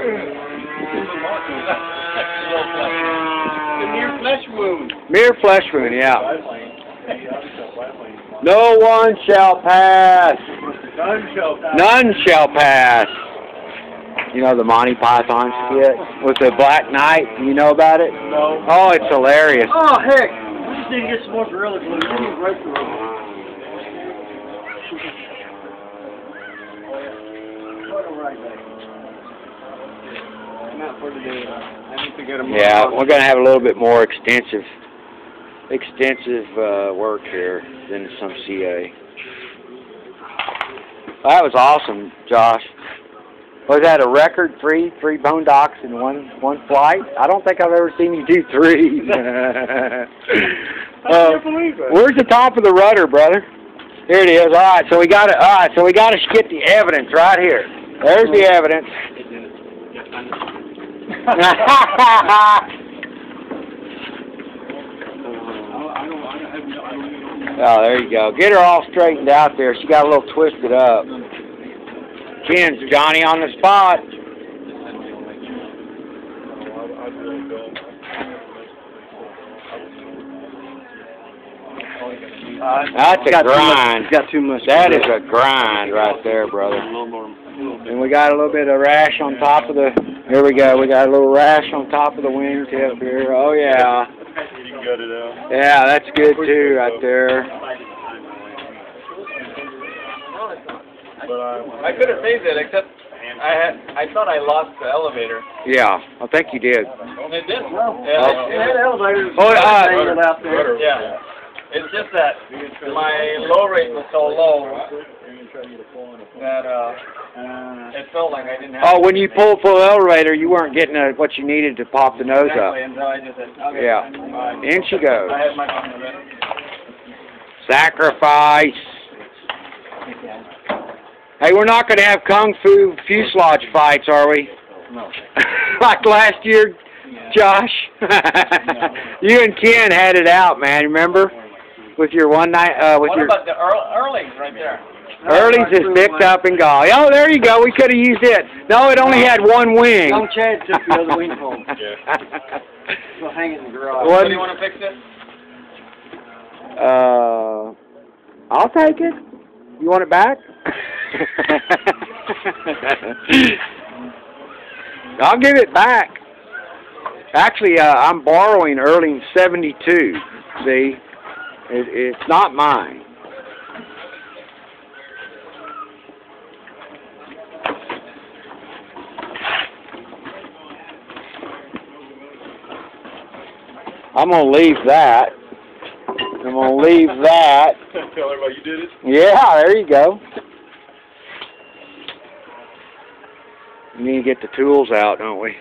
The near flesh wound. Mere flesh wound, yeah. Biplane. Biplane. No one shall pass. None shall pass. None shall pass. You know the Monty Python skit with the Black Knight? You know about it? No. Oh, it's hilarious. Oh, heck. We just need to get some more Gorilla Glue. We need right through it. Not for today. I need to get them. Yeah, we're gonna have a little bit more extensive, extensive uh, work here than some CA. That was awesome, Josh. Was that a record? Three, three bonedocs in one one flight? I don't think I've ever seen you do three. I Uh, can't believe it. Where's the top of the rudder, brother? Here it is. All right, so we got to. All right, so we got to get the evidence right here. There's the evidence. oh, there you go. Get her all straightened out there. She got a little twisted up. Ken's Johnny on the spot. That's a Got too much- grind. Got too much. That is a grind right there, brother. And we got a little bit of rash on top of the. Here we go. We got a little rash on top of the wingtip here. Oh yeah, You it out. yeah, that's good too, right there. I. I could have saved it, except I had I thought I lost the elevator. Yeah, I think you did. It did. Well, Yeah. that elevator's Oh, uh, out there. Yeah. It's just that my low rate was so low that uh, it felt like I didn't have. Oh, when you pulled full elevator, you weren't getting uh what you needed to pop the nose up. exactly, until I just said, okay. Yeah. In she goes. I had my fun with it. Sacrifice. Hey, we're not going to have kung fu fuselage fights, are we? No. like last year, Josh. you and Ken had it out, man. Remember? With your one night, uh, with What your about the Earl, Earlings right there? Early's is picked up and gone. Oh, there you go. We could have used it. No, it only had one wing. Young Chad took the other wing home. Yeah. We'll hang it in the garage. What? So do you want to fix this? Uh, I'll take it. You want it back? I'll give it back. Actually, uh, I'm borrowing Erling 72. See, it, it's not mine. I'm gonna leave that. I'm gonna leave that. Tell everybody you did it. Yeah, there you go. We need to get the tools out, don't we?